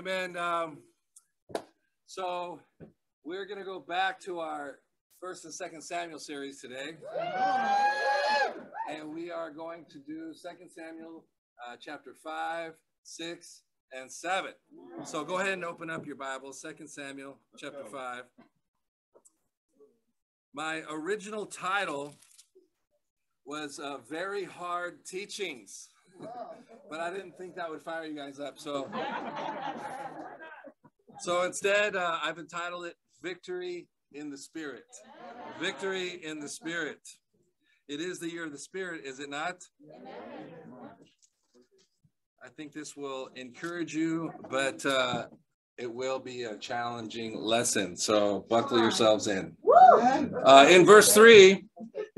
Amen. Um, so we're going to go back to our first and second Samuel series today. And we are going to do second Samuel uh, chapter 5, 6, and 7. So go ahead and open up your Bible, second Samuel chapter 5. My original title was uh, Very Hard Teachings but I didn't think that would fire you guys up. So, so instead, uh, I've entitled it "Victory in the Spirit." Victory in the Spirit. It is the year of the Spirit, is it not? I think this will encourage you, but uh, it will be a challenging lesson. So buckle yourselves in. Uh, in verse 3,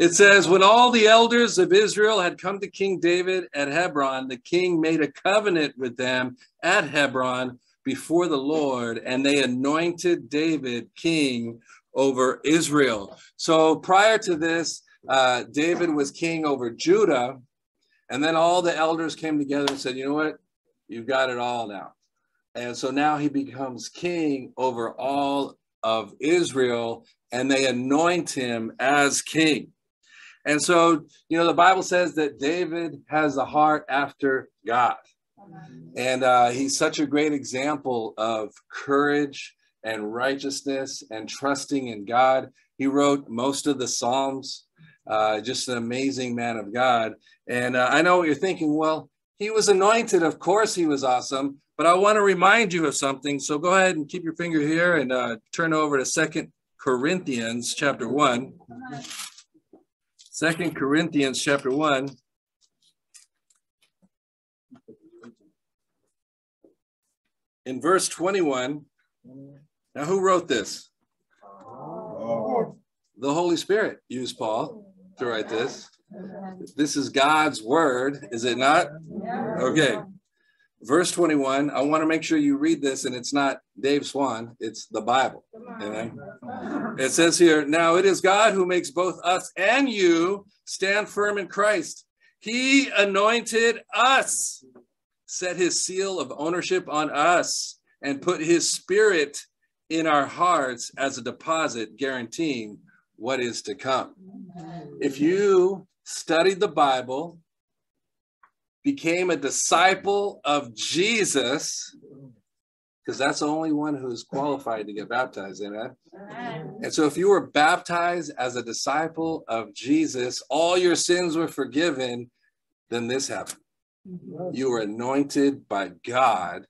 it says, When all the elders of Israel had come to King David at Hebron, the king made a covenant with them at Hebron before the Lord, and they anointed David king over Israel. So prior to this, uh, David was king over Judah, and then all the elders came together and said, You know what? You've got it all now. And so now he becomes king over all of Israel, and they anoint him as king. And so, you know, the Bible says that David has a heart after God. And uh, he's such a great example of courage and righteousness and trusting in God. He wrote most of the Psalms, uh, just an amazing man of God. And uh, I know what you're thinking, well, he was anointed. Of course, he was awesome. But I want to remind you of something. So go ahead and keep your finger here and uh, turn over to Second Corinthians chapter 1. Second Corinthians chapter 1. In verse 21, now who wrote this? The Holy Spirit used Paul to write this. This is God's word, is it not? Okay. Verse 21, I want to make sure you read this, and it's not Dave Swann, it's the Bible. Amen. It says here, now it is God who makes both us and you stand firm in Christ. He anointed us, set his seal of ownership on us, and put his spirit in our hearts as a deposit guaranteeing what is to come. If you studied the Bible, became a disciple of Jesus, because that's the only one who's qualified to get baptized, amen? And so if you were baptized as a disciple of Jesus, all your sins were forgiven, then this happened. Mm-hmm. You were anointed by God,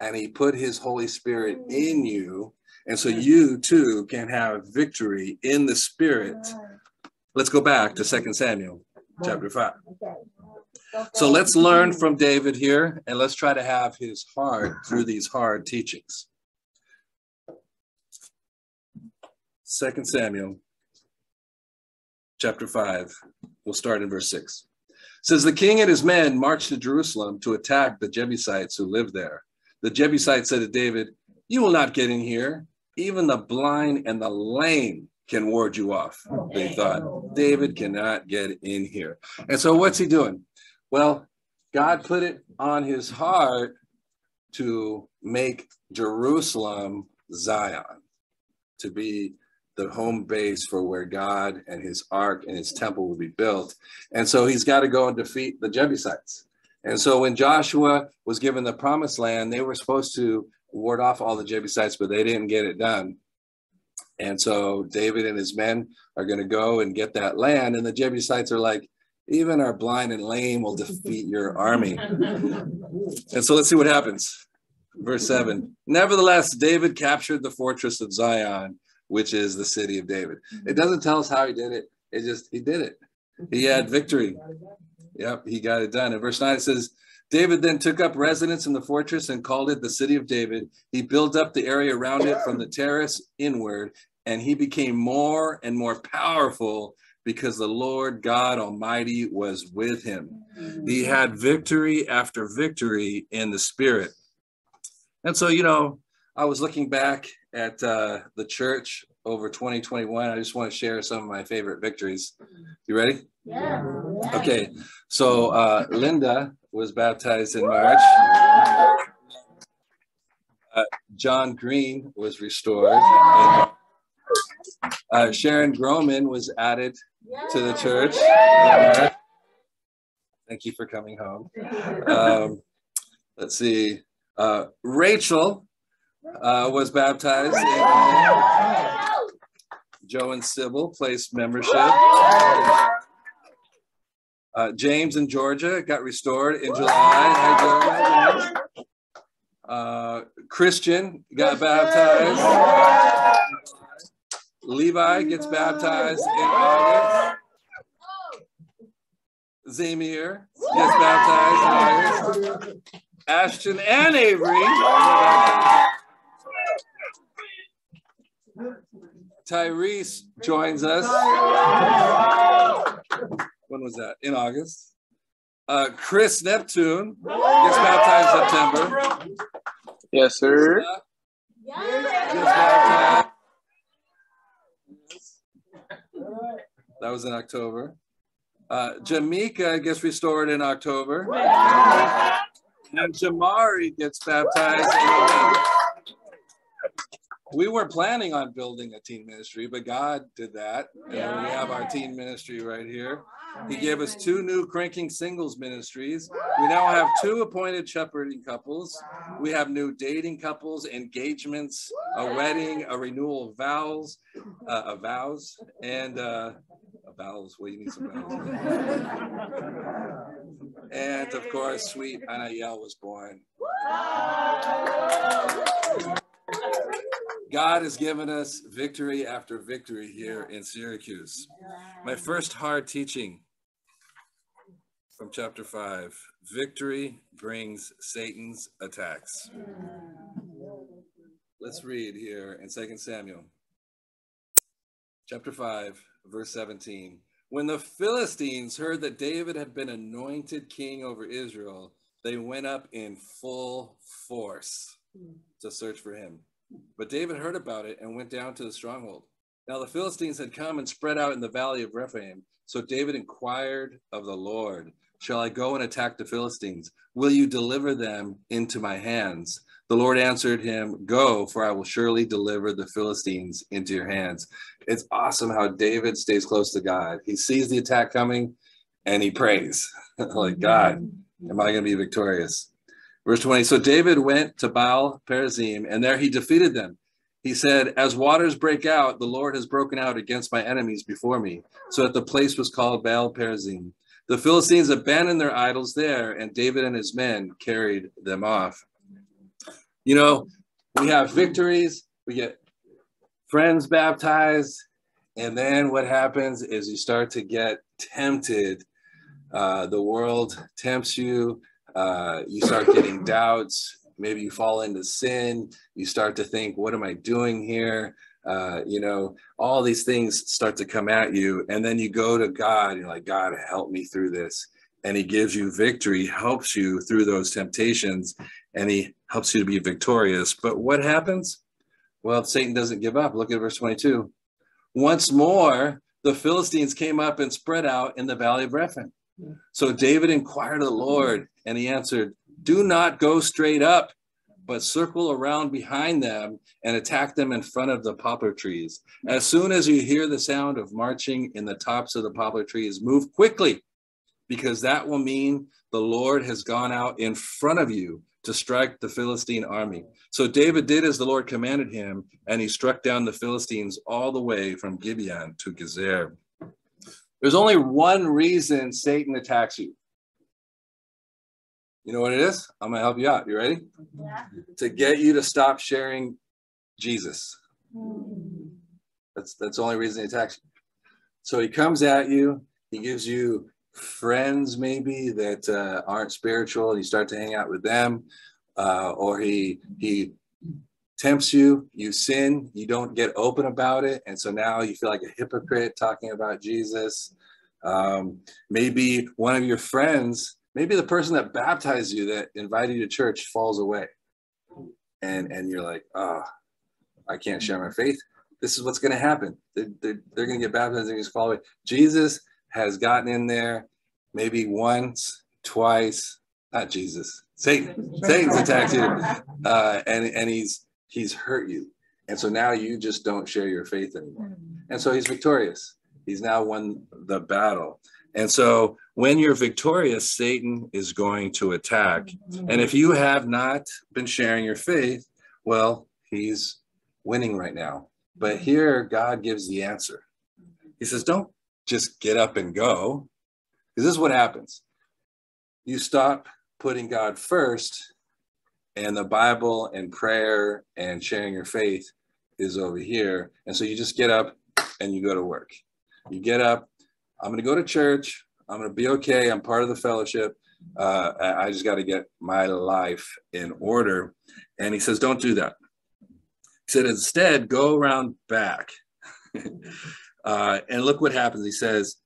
and He put His Holy Spirit in mm. you. And so you too can have victory in the Spirit. Let's go back to Second Samuel chapter 5. So let's learn from David here and let's try to have his heart through these hard teachings. Second Samuel chapter 5. We'll start in verse 6. It says the king and his men marched to Jerusalem to attack the Jebusites who lived there. The Jebusites said to David, "You will not get in here. Even the blind and the lame can ward you off." They thought, "David cannot get in here." And so what's he doing? Well, God put it on his heart to make Jerusalem Zion, to be the home base for where God and his ark and his temple will be built. And so he's got to go and defeat the Jebusites. And so when Joshua was given the promised land, they were supposed to ward off all the Jebusites, but they didn't get it done. And so David and his men are going to go and get that land. And the Jebusites are like, even our blind and lame will defeat your army. and so let's see what happens. Verse 7 Nevertheless, David captured the fortress of Zion, which is the city of David. It doesn't tell us how he did it, it just, he did it. He had victory. Yep, he got it done. In verse 9, it says, David then took up residence in the fortress and called it the city of David. He built up the area around it from the terrace inward, and he became more and more powerful because the Lord God Almighty was with him. He had victory after victory in the spirit. And so, you know, I was looking back at uh, the church over 2021. I just want to share some of my favorite victories. You ready? Yeah. Okay. So, uh, Linda was baptized in March. Uh, John Green was restored. Uh, Sharon Groman was added to the church. Thank you for coming home. Um, let's see. Uh, Rachel uh, was baptized. Joe and Sybil placed membership. Uh, James and Georgia got restored in July. Uh, Christian got baptized. Levi gets baptized in August. Zamir gets baptized in August. Ashton and Avery. Tyrese joins us. When was that? In August. Uh, Chris Neptune gets baptized in September. Yes, sir. Uh, gets baptized. That was in October. Uh, Jamaica gets restored in October. And Jamari gets baptized. We were planning on building a teen ministry, but God did that. And we have our teen ministry right here. He gave us two new cranking singles ministries. We now have two appointed shepherding couples. We have new dating couples, engagements, a wedding, a renewal of vows, uh, of vows, and uh, vows. Well, you need some vows. and of course, sweet Anael was born. God has given us victory after victory here in Syracuse. My first hard teaching from chapter 5 victory brings Satan's attacks. Mm. Let's read here in 2 Samuel, chapter 5, verse 17. When the Philistines heard that David had been anointed king over Israel, they went up in full force mm. to search for him. But David heard about it and went down to the stronghold. Now the Philistines had come and spread out in the valley of Rephaim. So David inquired of the Lord, Shall I go and attack the Philistines? Will you deliver them into my hands? The Lord answered him, Go, for I will surely deliver the Philistines into your hands. It's awesome how David stays close to God. He sees the attack coming and he prays, like, God, am I going to be victorious? Verse 20 So David went to Baal Perazim, and there he defeated them. He said, As waters break out, the Lord has broken out against my enemies before me. So that the place was called Baal Perazim. The Philistines abandoned their idols there, and David and his men carried them off. You know, we have victories, we get friends baptized, and then what happens is you start to get tempted. Uh, the world tempts you, uh, you start getting doubts. Maybe you fall into sin. You start to think, what am I doing here? Uh, you know, all these things start to come at you. And then you go to God, you're like, God, help me through this. And He gives you victory, helps you through those temptations, and He helps you to be victorious. But what happens? Well, Satan doesn't give up. Look at verse 22. Once more, the Philistines came up and spread out in the valley of Rephaim. So David inquired of the Lord, and he answered, Do not go straight up, but circle around behind them and attack them in front of the poplar trees. As soon as you hear the sound of marching in the tops of the poplar trees, move quickly, because that will mean the Lord has gone out in front of you to strike the Philistine army. So David did as the Lord commanded him, and he struck down the Philistines all the way from Gibeon to Gezer. There's only one reason Satan attacks you. You know what it is? I'm going to help you out. You ready? Yeah. To get you to stop sharing Jesus. That's that's the only reason he attacks you. So he comes at you. He gives you friends maybe that uh, aren't spiritual, and you start to hang out with them, uh, or he he tempts you. You sin. You don't get open about it, and so now you feel like a hypocrite talking about Jesus. Um, maybe one of your friends maybe the person that baptized you that invited you to church falls away and and you're like oh i can't share my faith this is what's going to happen they're, they're, they're going to get baptized and just fall away jesus has gotten in there maybe once twice not Jesus. Satan. Satan's attacked you, uh, and and he's he's hurt you, and so now you just don't share your faith anymore, hmm. and so he's victorious. He's now won the battle, and so when you're victorious, Satan is going to attack, hmm. and if you have not been sharing your faith, well, he's winning right now. But hmm. here, God gives the answer. He says, "Don't just get up and go," because this is what happens. You stop putting God first, and the Bible and prayer and sharing your faith is over here. And so you just get up and you go to work. You get up, I'm going to go to church. I'm going to be okay. I'm part of the fellowship. Uh, I just got to get my life in order. And he says, don't do that. He said, instead, go around back. uh, and look what happens. He says,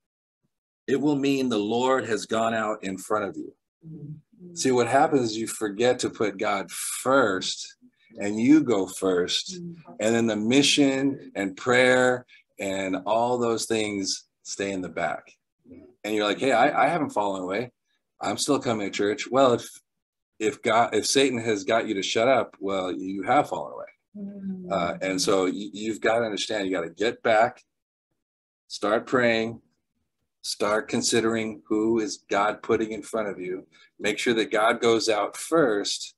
it will mean the Lord has gone out in front of you. Mm-hmm. See, what happens is you forget to put God first and you go first. Mm-hmm. And then the mission and prayer and all those things stay in the back. And you're like, hey, I, I haven't fallen away. I'm still coming to church. Well, if if God, if Satan has got you to shut up, well, you have fallen away. Mm-hmm. Uh, and so you, you've got to understand, you got to get back, start praying, start considering who is God putting in front of you. Make sure that God goes out first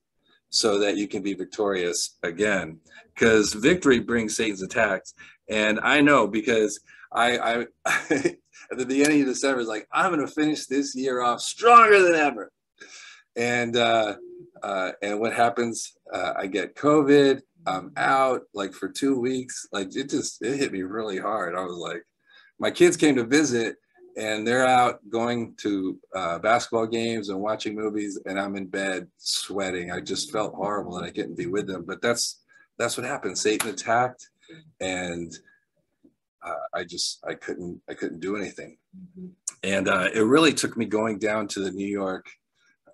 so that you can be victorious again. Because victory brings Satan's attacks. And I know because I, I at the beginning of December, is like, I'm going to finish this year off stronger than ever. And, uh, uh, and what happens? Uh, I get COVID. I'm out like for two weeks. Like it just, it hit me really hard. I was like, my kids came to visit and they're out going to uh, basketball games and watching movies and i'm in bed sweating. I just felt horrible and i couldn't be with them but that's that's what happened. Satan attacked and uh, i just i couldn't i couldn't do anything. And uh, it really took me going down to the new york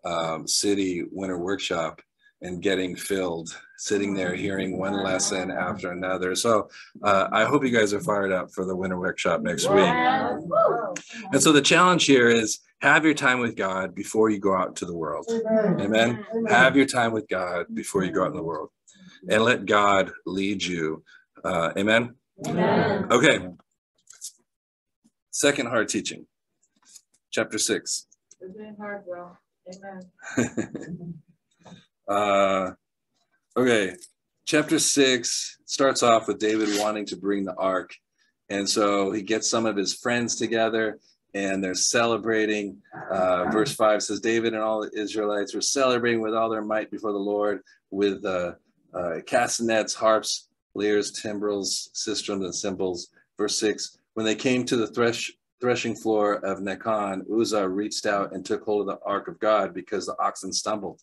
um, city winter workshop and getting filled, sitting there hearing one lesson after another. So uh, I hope you guys are fired up for the winter workshop next week. And so the challenge here is have your time with God before you go out to the world. Amen. Have your time with God before you go out in the world and let God lead you. Uh, amen. amen. Okay. Second hard teaching, chapter six. Hard, bro? Amen. Uh, okay, chapter six starts off with David wanting to bring the ark. And so he gets some of his friends together and they're celebrating. Uh, verse 5 says, David and all the Israelites were celebrating with all their might before the Lord with uh, uh, castanets, harps, lyres, timbrels, sistrums, and cymbals. Verse 6 When they came to the thresh, threshing floor of Nacon, Uzzah reached out and took hold of the ark of God because the oxen stumbled.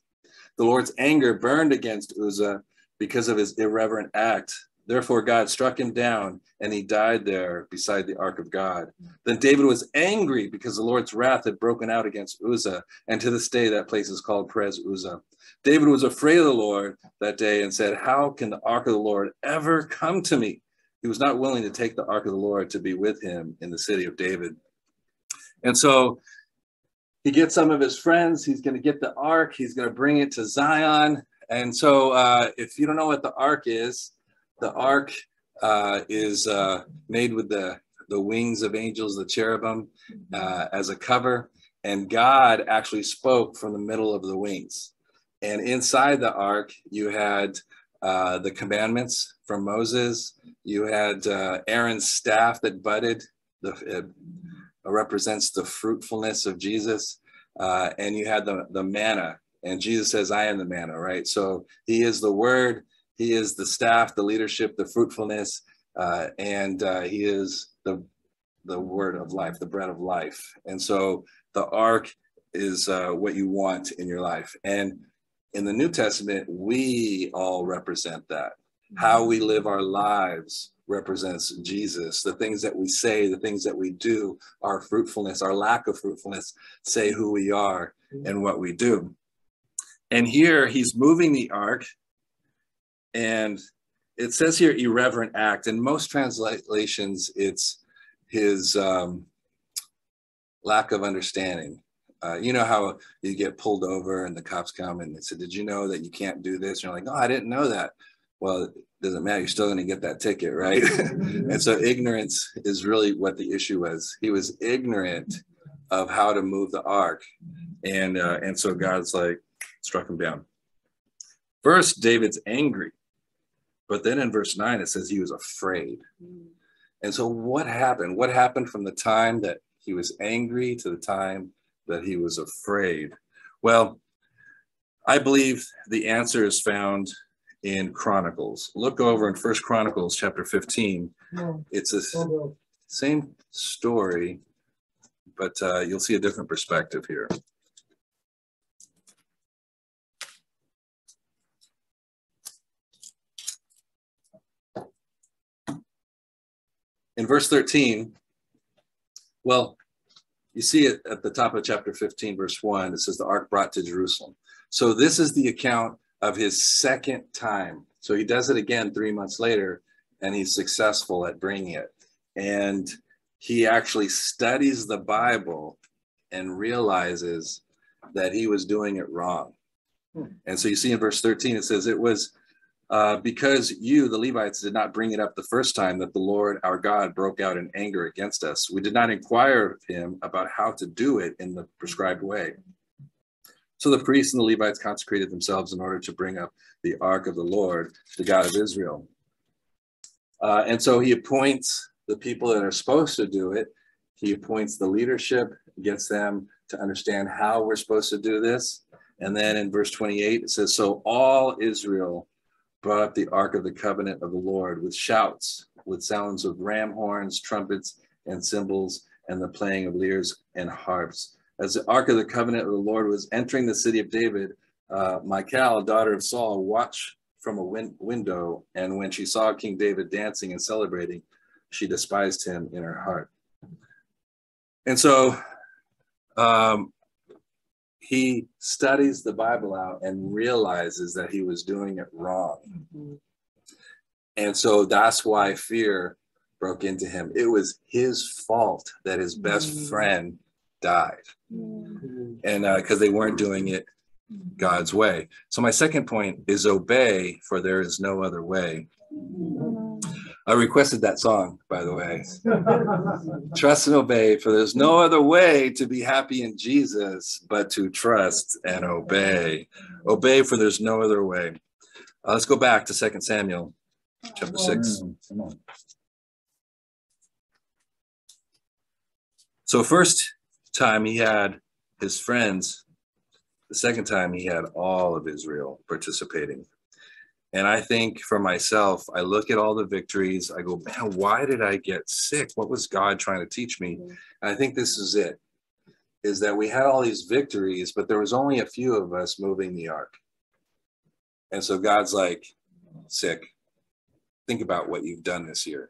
The Lord's anger burned against Uzzah because of his irreverent act. Therefore, God struck him down, and he died there beside the ark of God. Then David was angry because the Lord's wrath had broken out against Uzzah, and to this day that place is called Perez Uzzah. David was afraid of the Lord that day and said, How can the ark of the Lord ever come to me? He was not willing to take the ark of the Lord to be with him in the city of David. And so he gets some of his friends. He's going to get the ark. He's going to bring it to Zion. And so, uh, if you don't know what the ark is, the ark uh, is uh, made with the the wings of angels, the cherubim, uh, as a cover. And God actually spoke from the middle of the wings. And inside the ark, you had uh, the commandments from Moses. You had uh, Aaron's staff that budded. The, represents the fruitfulness of Jesus. Uh, and you had the, the manna, and Jesus says, I am the manna, right? So he is the word, he is the staff, the leadership, the fruitfulness, uh, and uh, he is the, the word of life, the bread of life. And so the ark is uh, what you want in your life. And in the New Testament, we all represent that. How we live our lives represents Jesus. The things that we say, the things that we do, our fruitfulness, our lack of fruitfulness, say who we are and what we do. And here he's moving the ark, and it says here irreverent act. In most translations, it's his um, lack of understanding. Uh, you know how you get pulled over and the cops come and they said, "Did you know that you can't do this?" And you're like, "No, I didn't know that." Well, it doesn't matter. You're still going to get that ticket, right? and so ignorance is really what the issue was. He was ignorant of how to move the ark, and uh, and so God's like struck him down. First, David's angry, but then in verse nine it says he was afraid. And so, what happened? What happened from the time that he was angry to the time that he was afraid? Well, I believe the answer is found in Chronicles. Look over in First Chronicles chapter 15. It's the same story, but uh, you'll see a different perspective here. In verse 13, well, you see it at the top of chapter 15, verse 1. It says, The ark brought to Jerusalem. So this is the account of his second time. So he does it again three months later, and he's successful at bringing it. And he actually studies the Bible and realizes that he was doing it wrong. Hmm. And so you see in verse 13, it says, It was uh, because you, the Levites, did not bring it up the first time that the Lord our God broke out in anger against us. We did not inquire of him about how to do it in the prescribed way. So the priests and the Levites consecrated themselves in order to bring up the ark of the Lord, the God of Israel. Uh, and so he appoints the people that are supposed to do it. He appoints the leadership, gets them to understand how we're supposed to do this. And then in verse 28, it says, So all Israel brought up the ark of the covenant of the Lord with shouts, with sounds of ram horns, trumpets, and cymbals, and the playing of lyres and harps. As the ark of the covenant of the Lord was entering the city of David, uh, Michal, daughter of Saul, watched from a win- window, and when she saw King David dancing and celebrating, she despised him in her heart. And so um, he studies the Bible out and realizes that he was doing it wrong. Mm-hmm. And so that's why fear broke into him. It was his fault that his best mm-hmm. friend died. Mm-hmm. And because uh, they weren't doing it God's way. So, my second point is obey, for there is no other way. I requested that song, by the way. trust and obey, for there's no other way to be happy in Jesus but to trust and obey. Obey, for there's no other way. Uh, let's go back to Second Samuel chapter 6. So, first time he had his friends, the second time he had all of Israel participating. And I think for myself, I look at all the victories. I go, man, why did I get sick? What was God trying to teach me? Mm-hmm. And I think this is it is that we had all these victories, but there was only a few of us moving the ark. And so God's like, sick. Think about what you've done this year.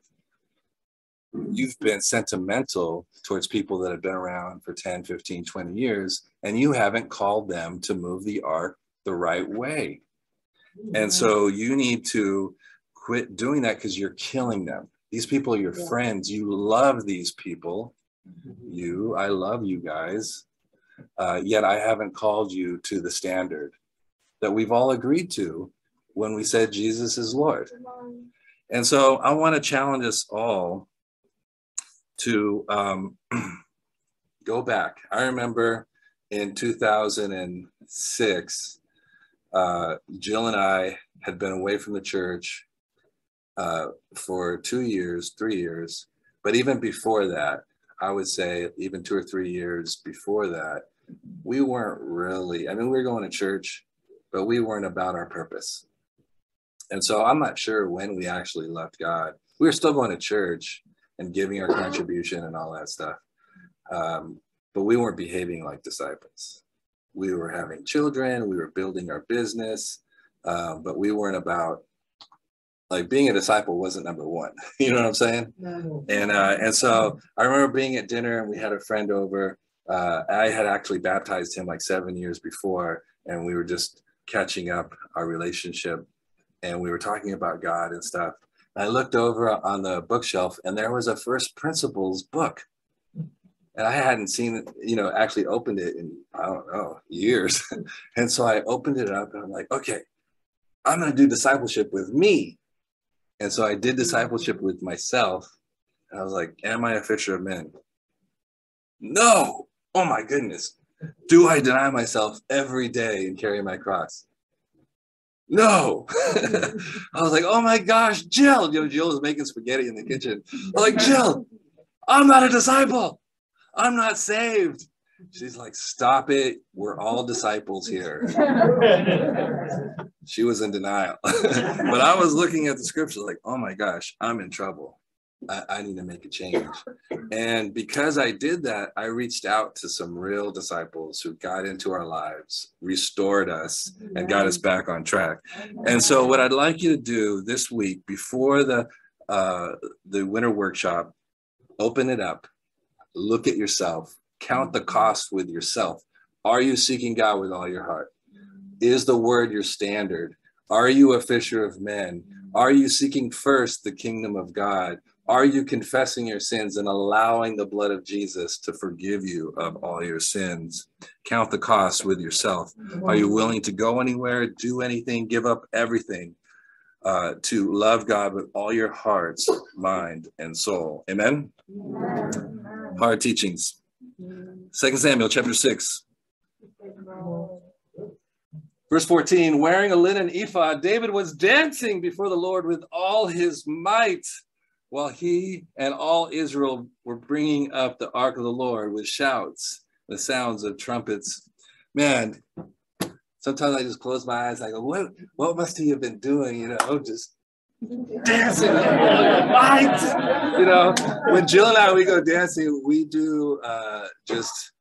You've been sentimental towards people that have been around for 10, 15, 20 years, and you haven't called them to move the ark the right way. And so you need to quit doing that because you're killing them. These people are your yeah. friends. You love these people. Mm-hmm. You, I love you guys. Uh, yet I haven't called you to the standard that we've all agreed to when we said Jesus is Lord. And so I want to challenge us all to um, go back. I remember in 2006, uh, Jill and I had been away from the church uh, for two years, three years. But even before that, I would say even two or three years before that, we weren't really, I mean, we were going to church, but we weren't about our purpose. And so I'm not sure when we actually left God. We were still going to church and giving our contribution and all that stuff. Um, but we weren't behaving like disciples we were having children, we were building our business, uh, but we weren't about like being a disciple wasn't number one. you know what I'm saying? No. And uh, and so I remember being at dinner and we had a friend over. Uh, I had actually baptized him like seven years before, and we were just catching up our relationship, and we were talking about God and stuff. I looked over on the bookshelf, and there was a First Principles book. and I hadn't seen it, you know, actually opened it in I don't know years. and so I opened it up and I'm like, okay, I'm gonna do discipleship with me. And so I did discipleship with myself. And I was like, Am I a fisher of men? No. Oh my goodness. Do I deny myself every day and carry my cross? No. I was like, oh my gosh, Jill. You know, Jill was making spaghetti in the kitchen. I'm like, Jill, I'm not a disciple. I'm not saved. She's like, stop it. We're all disciples here. she was in denial. but I was looking at the scripture like, oh my gosh, I'm in trouble. I, I, need to make a change. And because I did that, I reached out to some real disciples who got into our lives, restored us, mm-hmm. and got us back on track. Mm-hmm. And so, what I'd like you to do this week before the uh, the winter workshop, open it up, look at yourself, count the mm-hmm. cost with yourself. Are you seeking God with all your heart? Is the word your standard? Are you a fisher of men? Are you seeking first the kingdom of God? Are you confessing your sins and allowing the blood of Jesus to forgive you of all your sins? Count the cost with yourself. Are you willing to go anywhere, do anything, give up everything uh, to love God with all your hearts, mind, and soul? Amen? Hard teachings. Second Samuel chapter 6. Verse 14, wearing a linen ephod, David was dancing before the Lord with all his might while he and all Israel were bringing up the ark of the Lord with shouts, the sounds of trumpets. Man, sometimes I just close my eyes. I go, what, what must he have been doing? You know, just dancing. right. You know, when Jill and I, we go dancing, we do uh, just,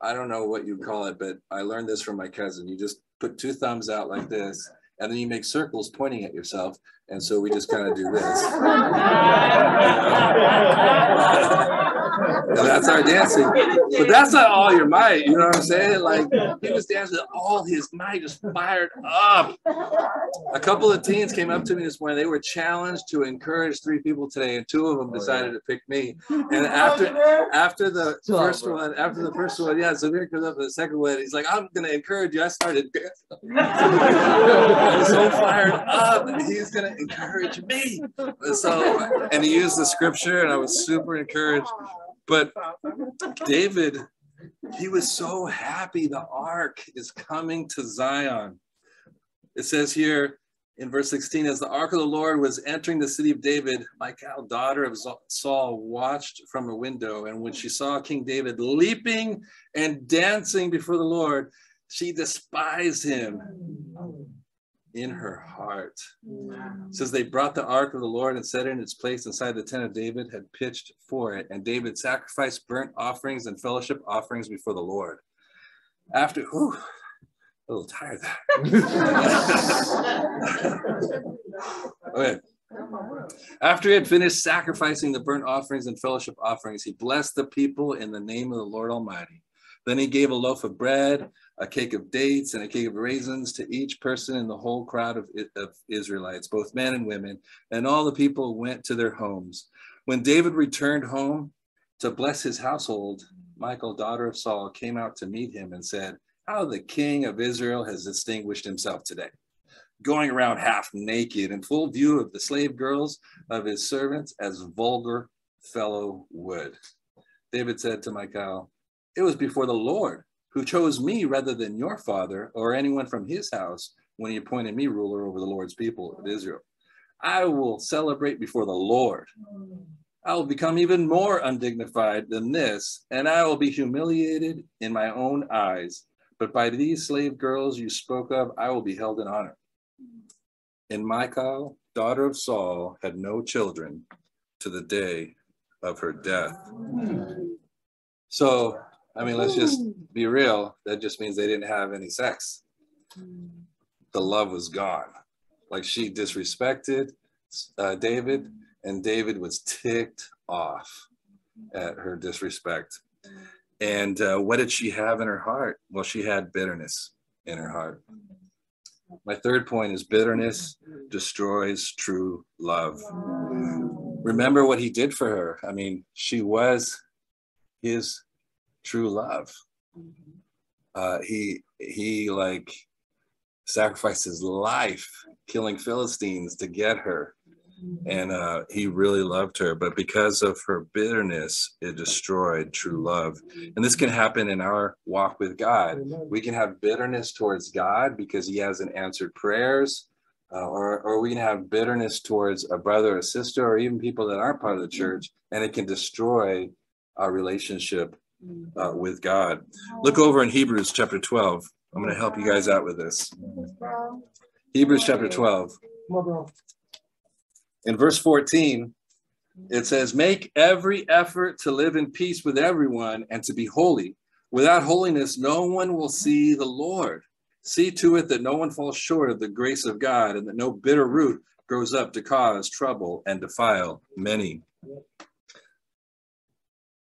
I don't know what you call it, but I learned this from my cousin. You just put two thumbs out like this and then you make circles pointing at yourself. And so we just kind of do this. that's our dancing. But that's not all your might. You know what I'm saying? Like he was dancing all his might, just fired up. A couple of teens came up to me this morning. They were challenged to encourage three people today, and two of them decided to pick me. And after after the first one, after the first one, yeah, so comes up for the second one. He's like, I'm gonna encourage you. I started dancing. I was so fired up. and He's gonna encourage me. So and he used the scripture, and I was super encouraged. But David, he was so happy the ark is coming to Zion. It says here in verse 16, as the ark of the Lord was entering the city of David, Michal, daughter of Saul, watched from a window. And when she saw King David leaping and dancing before the Lord, she despised him in her heart. It says they brought the ark of the Lord and set it in its place inside the tent of David had pitched for it. And David sacrificed burnt offerings and fellowship offerings before the Lord. After, whew, a little tired there. okay. After he had finished sacrificing the burnt offerings and fellowship offerings, he blessed the people in the name of the Lord Almighty. Then he gave a loaf of bread, a cake of dates, and a cake of raisins to each person in the whole crowd of, of Israelites, both men and women. And all the people went to their homes. When David returned home to bless his household, Michal, daughter of Saul, came out to meet him and said, How the king of Israel has distinguished himself today, going around half naked in full view of the slave girls of his servants, as vulgar fellow would. David said to Michal, it was before the Lord who chose me rather than your father or anyone from his house when he appointed me ruler over the Lord's people of Israel. I will celebrate before the Lord. I will become even more undignified than this, and I will be humiliated in my own eyes. But by these slave girls you spoke of, I will be held in honor. And Michal, daughter of Saul, had no children to the day of her death. So I mean, let's just be real. That just means they didn't have any sex. The love was gone. Like she disrespected uh, David, and David was ticked off at her disrespect. And uh, what did she have in her heart? Well, she had bitterness in her heart. My third point is bitterness destroys true love. Remember what he did for her. I mean, she was his true love. Uh, he he like sacrificed his life killing Philistines to get her. And uh, he really loved her, but because of her bitterness, it destroyed true love. And this can happen in our walk with God. We can have bitterness towards God because he hasn't answered prayers, uh, or, or we can have bitterness towards a brother or sister, or even people that aren't part of the church, and it can destroy our relationship uh, with God. Look over in Hebrews chapter 12. I'm going to help you guys out with this. Hebrews chapter 12. In verse 14, it says, Make every effort to live in peace with everyone and to be holy. Without holiness, no one will see the Lord. See to it that no one falls short of the grace of God and that no bitter root grows up to cause trouble and defile many.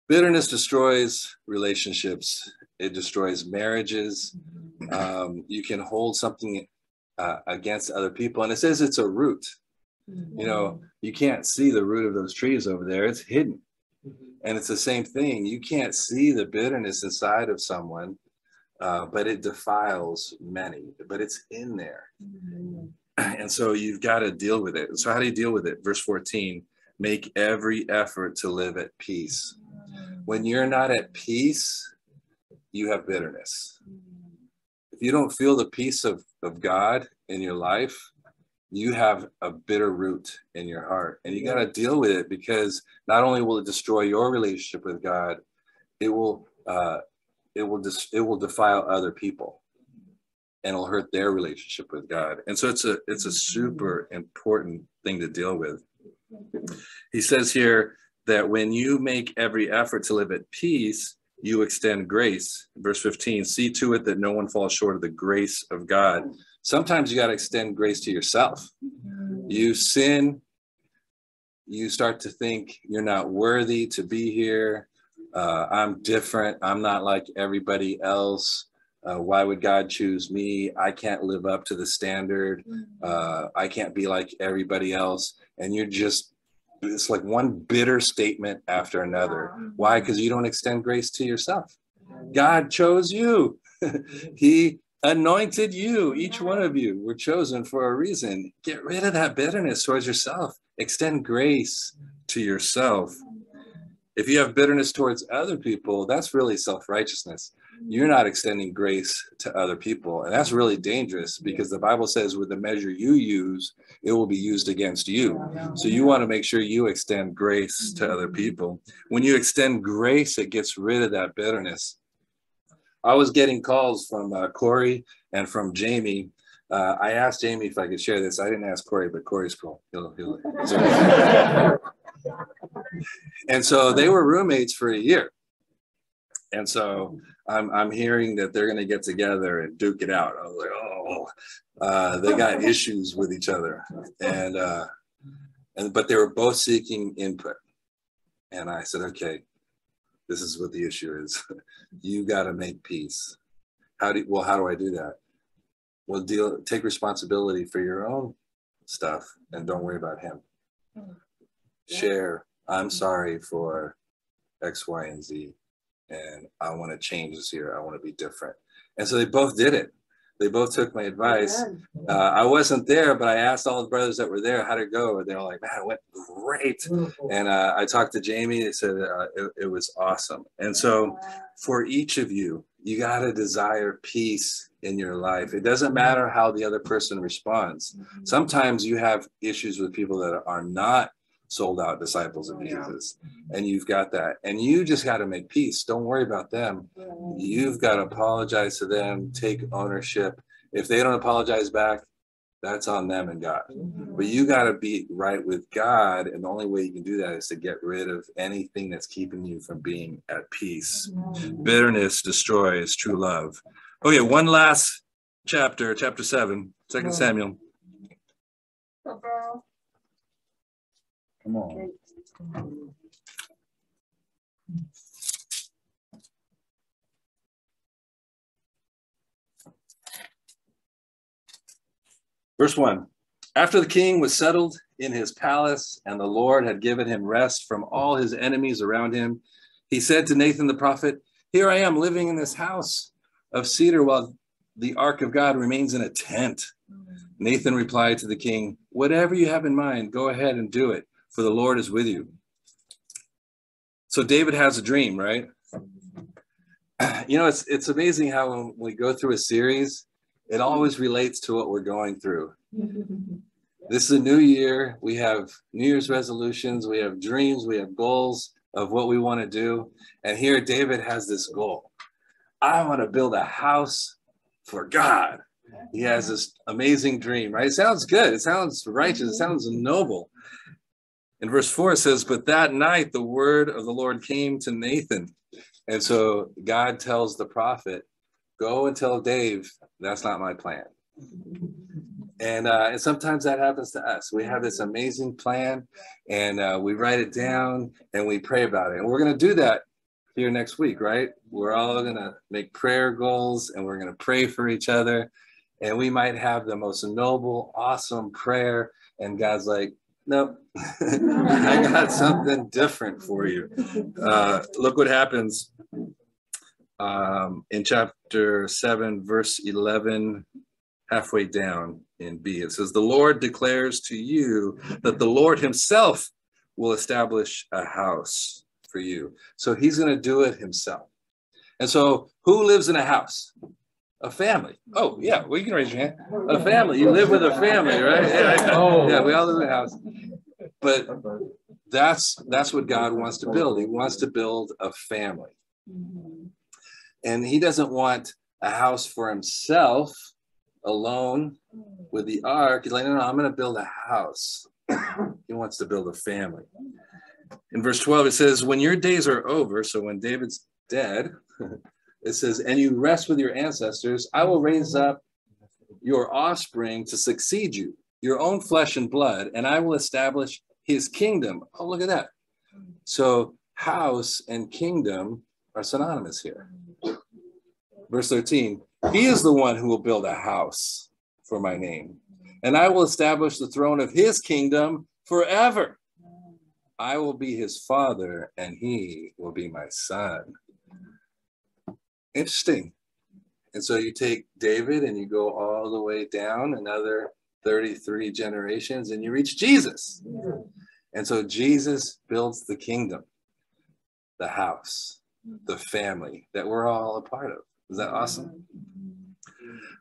Bitterness destroys relationships, it destroys marriages. Um, you can hold something uh, against other people. And it says it's a root. You know, you can't see the root of those trees over there, it's hidden. And it's the same thing. You can't see the bitterness inside of someone, uh, but it defiles many, but it's in there. And so you've got to deal with it. So, how do you deal with it? Verse 14 make every effort to live at peace. When you're not at peace, you have bitterness. If you don't feel the peace of, of God in your life, you have a bitter root in your heart. And you got to deal with it because not only will it destroy your relationship with God, it will uh, it will dis- it will defile other people and it'll hurt their relationship with God. And so it's a it's a super important thing to deal with. He says here that when you make every effort to live at peace, you extend grace. Verse 15, see to it that no one falls short of the grace of God. Sometimes you got to extend grace to yourself. You sin, you start to think you're not worthy to be here. Uh, I'm different. I'm not like everybody else. Uh, why would God choose me? I can't live up to the standard. Uh, I can't be like everybody else. And you're just it's like one bitter statement after another. Mm-hmm. Why? Because you don't extend grace to yourself. God chose you. he anointed you. Each one of you were chosen for a reason. Get rid of that bitterness towards yourself. Extend grace to yourself. If you have bitterness towards other people, that's really self righteousness you're not extending grace to other people. And that's really dangerous because the Bible says with the measure you use, it will be used against you. So you want to make sure you extend grace to other people. When you extend grace, it gets rid of that bitterness. I was getting calls from uh, Corey and from Jamie. Uh, I asked Jamie if I could share this. I didn't ask Corey, but Corey's cool. He'll, he'll, and so they were roommates for a year. And so I'm, I'm hearing that they're going to get together and duke it out. I was like, oh, uh, they got issues with each other. And, uh, and, but they were both seeking input. And I said, okay, this is what the issue is. you got to make peace. How do, well, how do I do that? Well, deal, take responsibility for your own stuff and don't worry about him. Share, I'm sorry for X, Y, and Z and I want to change this here. I want to be different. And so they both did it. They both took my advice. Uh, I wasn't there, but I asked all the brothers that were there how to go. And they were like, man, it went great. And uh, I talked to Jamie. They said uh, it, it was awesome. And so for each of you, you got to desire peace in your life. It doesn't matter how the other person responds. Mm-hmm. Sometimes you have issues with people that are not sold out disciples of oh, Jesus. Mm-hmm. And you've got that. And you just got to make peace. Don't worry about them. You've got to apologize to them, take ownership. If they don't apologize back, that's on them and God. Mm-hmm. But you got to be right with God. And the only way you can do that is to get rid of anything that's keeping you from being at peace. Mm-hmm. Bitterness destroys true love. Okay, one last chapter, chapter seven, Second Samuel. Come on. Verse 1 After the king was settled in his palace, and the Lord had given him rest from all his enemies around him, He said to Nathan the prophet, Here I am living in this house of cedar while the ark of God remains in a tent. Mm. Nathan replied to the king, Whatever you have in mind, go ahead and do it, for the Lord is with you. So David has a dream, right? You know, it's it's amazing how when we go through a series, it always relates to what we're going through. This is a new year. We have New Year's resolutions, we have dreams, we have goals of what we want to do. And here David has this goal. I want to build a house for God. He has this amazing dream, right? It sounds good. It sounds righteous. It sounds noble. In verse 4, it says, But that night the word of the Lord came to Nathan. And so God tells the prophet, Go and tell Dave, that's not my plan. And, uh, and sometimes that happens to us. We have this amazing plan and uh, we write it down and we pray about it. And we're going to do that here next week, right? We're all going to make prayer goals and we're going to pray for each other. And we might have the most noble, awesome prayer. And God's like, nope, I got something different for you. Uh, look what happens um, in chapter 7, verse 11, halfway down in B. It says, The Lord declares to you that the Lord Himself will establish a house for you. So He's going to do it Himself. And so, who lives in a house? A family. Oh, yeah, well, you can raise your hand. A family. You live with a family, right? Yeah, oh. yeah we all live in a house. But that's that's what God wants to build. He wants to build a family. Mm-hmm. And he doesn't want a house for himself alone with the ark. He's like, no, no, I'm going to build a house. he wants to build a family. In verse 12, it says, When your days are over, so when David's dead, it says, And you rest with your ancestors, I will raise up your offspring to succeed you, your own flesh and blood, and I will establish his kingdom. Oh, look at that. So, house and kingdom are synonymous here. Verse 13 He is the one who will build a house for my name, and I will establish the throne of his kingdom forever. I will be his father, and he will be my son. Interesting. And so you take David and you go all the way down another 33 generations and you reach Jesus. And so Jesus builds the kingdom, the house, the family that we're all a part of. Is that awesome?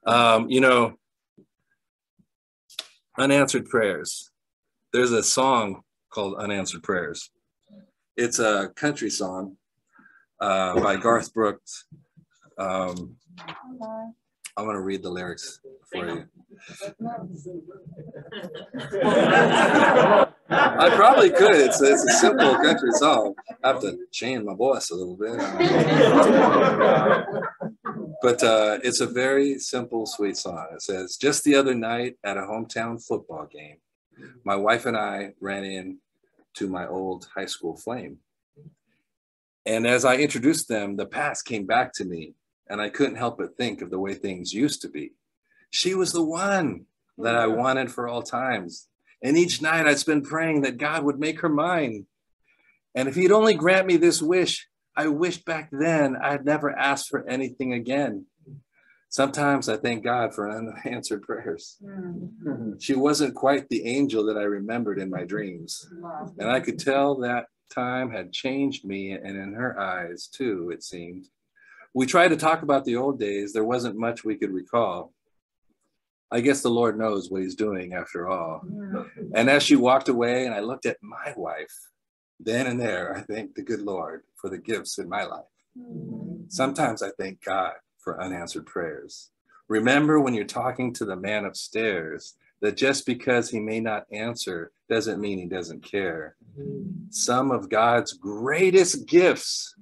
Um, you know, unanswered prayers. There's a song called Unanswered Prayers. It's a country song uh, by Garth Brooks. Um, I'm going to read the lyrics for you. I probably could. It's, it's a simple country song. I have to change my voice a little bit. but uh, it's a very simple, sweet song. It says, Just the other night at a hometown football game, my wife and I ran in to my old high school flame. And as I introduced them, the past came back to me, and I couldn't help but think of the way things used to be. She was the one that I wanted for all times. And each night I'd spend praying that God would make her mine. And if he'd only grant me this wish, I wished back then I'd never asked for anything again. Sometimes I thank God for unanswered prayers. Mm-hmm. She wasn't quite the angel that I remembered in my dreams. And I could tell that time had changed me, and in her eyes, too, it seemed. We tried to talk about the old days. There wasn't much we could recall. I guess the Lord knows what he's doing after all. And as she walked away and I looked at my wife, then and there, I thank the good Lord for the gifts in my life. Sometimes I thank God for unanswered prayers. Remember when you're talking to the man upstairs that just because he may not answer doesn't mean he doesn't care. Mm-hmm. Some of God's greatest gifts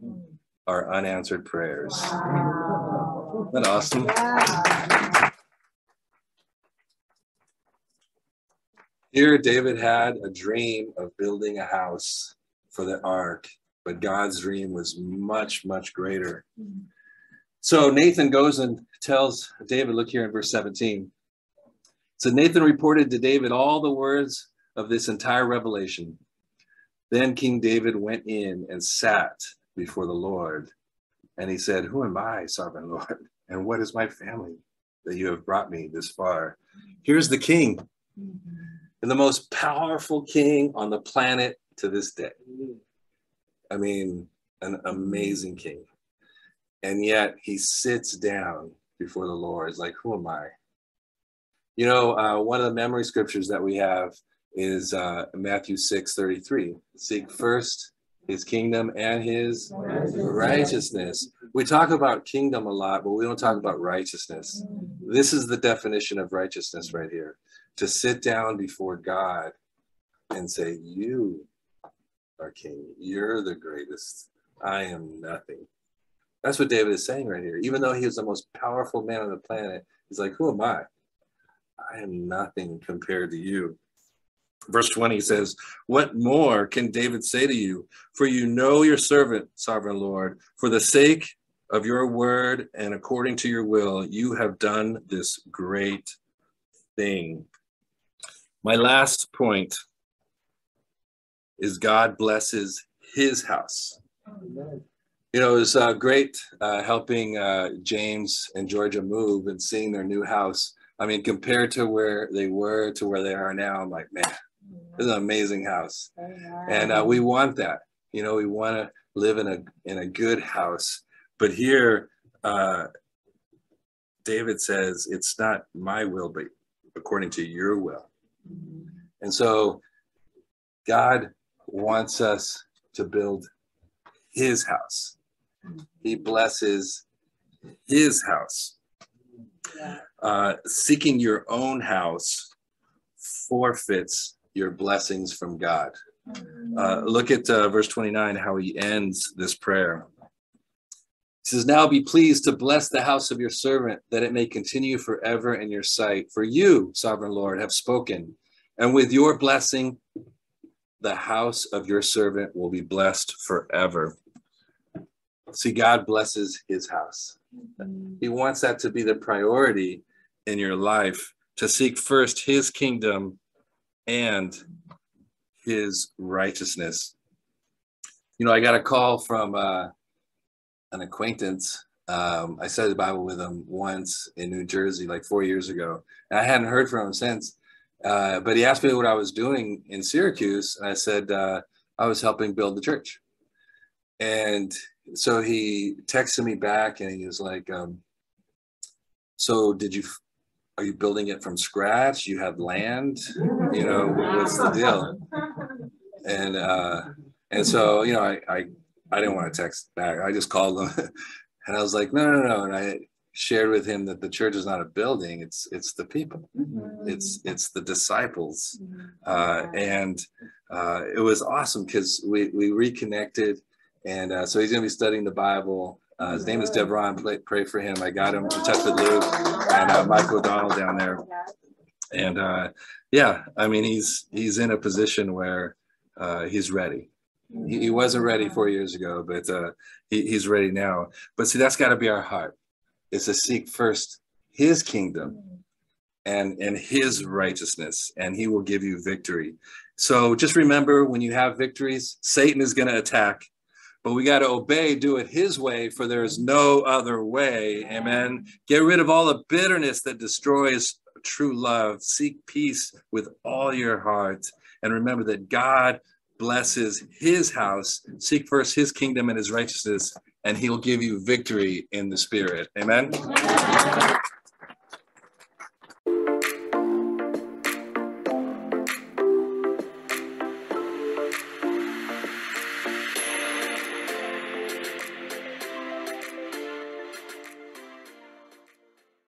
are unanswered prayers. Wow. Isn't that awesome? Yeah. Here, David had a dream of building a house for the ark, but God's dream was much, much greater. So Nathan goes and tells David, look here in verse 17. So Nathan reported to David all the words of this entire revelation. Then King David went in and sat before the Lord. And he said, Who am I, sovereign Lord? And what is my family that you have brought me this far? Here's the king, and the most powerful king on the planet to this day. I mean, an amazing king. And yet he sits down before the Lord. It's like, Who am I? You know, uh, one of the memory scriptures that we have is uh, Matthew 6 33. Seek first his kingdom and his righteousness. We talk about kingdom a lot, but we don't talk about righteousness. This is the definition of righteousness right here to sit down before God and say, You are king. You're the greatest. I am nothing. That's what David is saying right here. Even though he was the most powerful man on the planet, he's like, Who am I? I am nothing compared to you. Verse 20 says, What more can David say to you? For you know your servant, sovereign Lord, for the sake of your word and according to your will, you have done this great thing. My last point is God blesses his house. You know, it was uh, great uh, helping uh, James and Georgia move and seeing their new house. I mean, compared to where they were to where they are now, I'm like, man, this is an amazing house, and uh, we want that. You know, we want to live in a in a good house. But here, uh, David says, "It's not my will, but according to your will." And so, God wants us to build His house. He blesses His house. Uh, seeking your own house forfeits your blessings from God. Uh, look at uh, verse 29, how he ends this prayer. He says, Now be pleased to bless the house of your servant, that it may continue forever in your sight. For you, sovereign Lord, have spoken, and with your blessing, the house of your servant will be blessed forever. See, God blesses his house. He wants that to be the priority in your life to seek first his kingdom and his righteousness. You know, I got a call from uh, an acquaintance. Um, I studied the Bible with him once in New Jersey, like four years ago. And I hadn't heard from him since. Uh, but he asked me what I was doing in Syracuse. And I said, uh, I was helping build the church. And so he texted me back and he was like, um, So did you are you building it from scratch? You have land, you know, what's the deal? And uh, and so you know, I I, I didn't want to text back. I just called him, and I was like, no, no, no. And I shared with him that the church is not a building; it's it's the people, it's it's the disciples, uh, and uh, it was awesome because we we reconnected, and uh, so he's going to be studying the Bible. Uh, his name is Devron. Pray, pray for him. I got him touch with Luke and uh, Mike O'Donnell down there. And uh, yeah, I mean, he's he's in a position where uh, he's ready. He, he, wasn't ready four years ago, but uh, he, he's ready now. But see, that's got to be our heart: is to seek first His kingdom and and His righteousness, and He will give you victory. So just remember, when you have victories, Satan is going to attack but we got to obey, do it his way, for there is no other way. Amen. Get rid of all the bitterness that destroys true love. Seek peace with all your heart. And remember that God blesses his house. Seek first his kingdom and his righteousness, and he'll give you victory in the spirit. Amen.